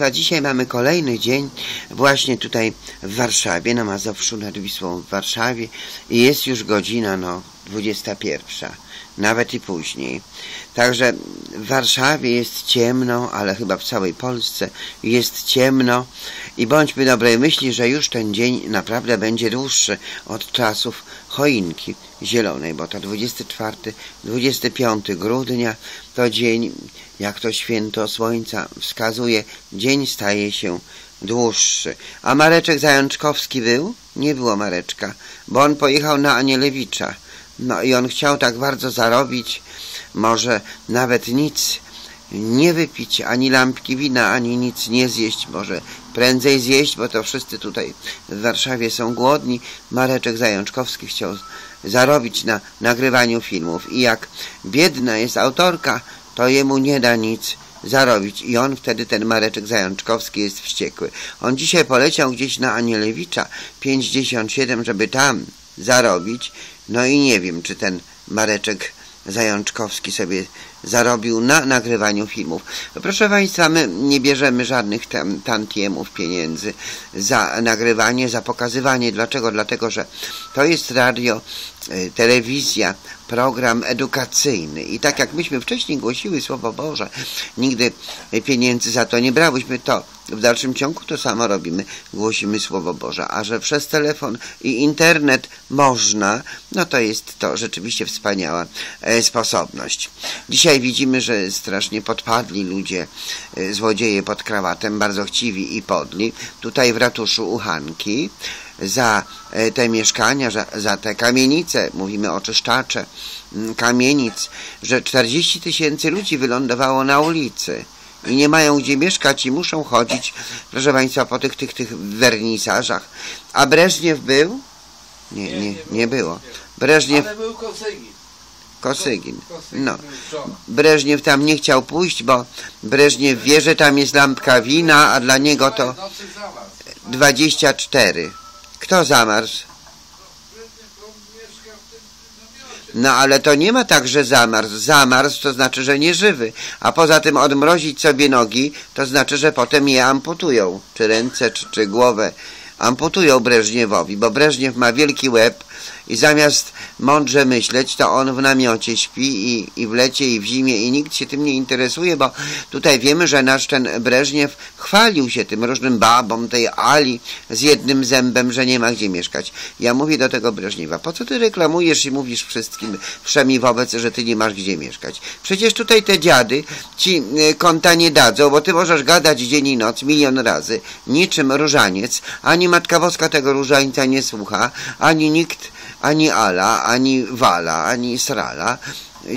Państwa, dzisiaj mamy kolejny dzień właśnie tutaj w Warszawie, na Mazowszu nad Wisłą w Warszawie. I jest już godzina no 21, nawet i później. Także w Warszawie jest ciemno, ale chyba w całej Polsce jest ciemno i bądźmy dobrej myśli, że już ten dzień naprawdę będzie dłuższy od czasów choinki zielonej, bo to 24-25 grudnia to dzień, jak to święto słońca wskazuje, dzień staje się dłuższy. A Mareczek Zajączkowski był? Nie było Mareczka, bo on pojechał na Anielewicza. No i on chciał tak bardzo zarobić, może nawet nic nie wypić, ani lampki wina, ani nic nie zjeść, może prędzej zjeść, bo to wszyscy tutaj w Warszawie są głodni. Mareczek Zajączkowski chciał zarobić na nagrywaniu filmów i jak biedna jest autorka, to jemu nie da nic zarobić i on wtedy, ten Mareczek Zajączkowski jest wściekły. On dzisiaj poleciał gdzieś na Anielewicza 57, żeby tam zarobić, no i nie wiem, czy ten Mareczek Zajączkowski sobie zarobił na nagrywaniu filmów. Proszę Państwa, my nie bierzemy żadnych tam, tantiemów pieniędzy za nagrywanie, za pokazywanie. Dlaczego? Dlatego, że to jest radio, telewizja, program edukacyjny. I tak jak myśmy wcześniej głosiły Słowo Boże, nigdy pieniędzy za to nie brałyśmy, to w dalszym ciągu to samo robimy, głosimy Słowo Boże. A że przez telefon i internet można, no to jest to rzeczywiście wspaniała e, sposobność. Dzisiaj widzimy, że strasznie podpadli ludzie, e, złodzieje pod krawatem, bardzo chciwi i podli. Tutaj w ratuszu Uchanki za e, te mieszkania, za, za te kamienice, mówimy o czyszczacze kamienic, że 40 tysięcy ludzi wylądowało na ulicy i nie mają gdzie mieszkać i muszą chodzić, proszę Państwa, po tych, tych, tych wernisażach. A Breżniew był? Nie, nie, nie było. Breżniew... Ale był Kosygin. Kosygin. No. Breżniew tam nie chciał pójść, bo Breżniew wie, że tam jest lampka wina, a dla niego to Nocy zamarł. 24. Kto zamarzł? No ale to nie ma tak, że zamarzł. Zamarzł to znaczy, że nie żywy. A poza tym odmrozić sobie nogi, to znaczy, że potem je amputują. Czy ręce, czy, czy głowę. Amputują Breżniewowi, bo Breżniew ma wielki łeb i zamiast mądrze myśleć, to on w namiocie śpi i, i w lecie, i w zimie i nikt się tym nie interesuje, bo tutaj wiemy, że nasz ten Breżniew chwalił się tym różnym babom, tej Ali z jednym zębem, że nie ma gdzie mieszkać. Ja mówię do tego Breżniewa, po co ty reklamujesz i mówisz wszystkim wszemi wobec, że ty nie masz gdzie mieszkać? Przecież tutaj te dziady ci e, konta nie dadzą, bo ty możesz gadać dzień i noc milion razy, niczym różaniec, ani Matka Boska tego różańca nie słucha, ani nikt ani Ala, ani Wala, ani Srala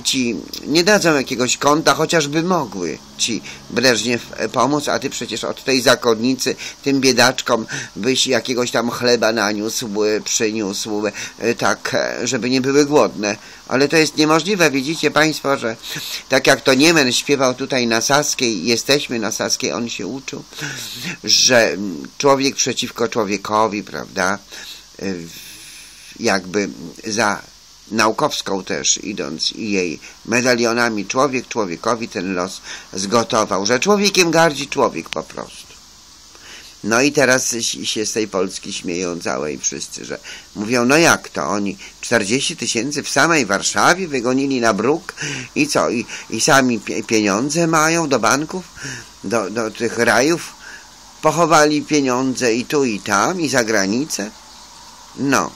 ci nie dadzą jakiegoś konta, chociażby mogły ci Breżniew pomóc, a ty przecież od tej zakonnicy tym biedaczkom byś jakiegoś tam chleba naniósł, przyniósł, e, tak, e, żeby nie były głodne. Ale to jest niemożliwe, widzicie Państwo, że tak jak to Niemen śpiewał tutaj na Saskiej, jesteśmy na Saskiej, on się uczył, że człowiek przeciwko człowiekowi, prawda, e, jakby za naukowską też idąc i jej medalionami człowiek człowiekowi ten los zgotował, że człowiekiem gardzi człowiek po prostu. No i teraz się z tej Polski śmieją całej wszyscy, że mówią, no jak to, oni 40 tysięcy w samej Warszawie wygonili na bruk i co, i, i sami pieniądze mają do banków, do, do tych rajów, pochowali pieniądze i tu i tam, i za granicę. No,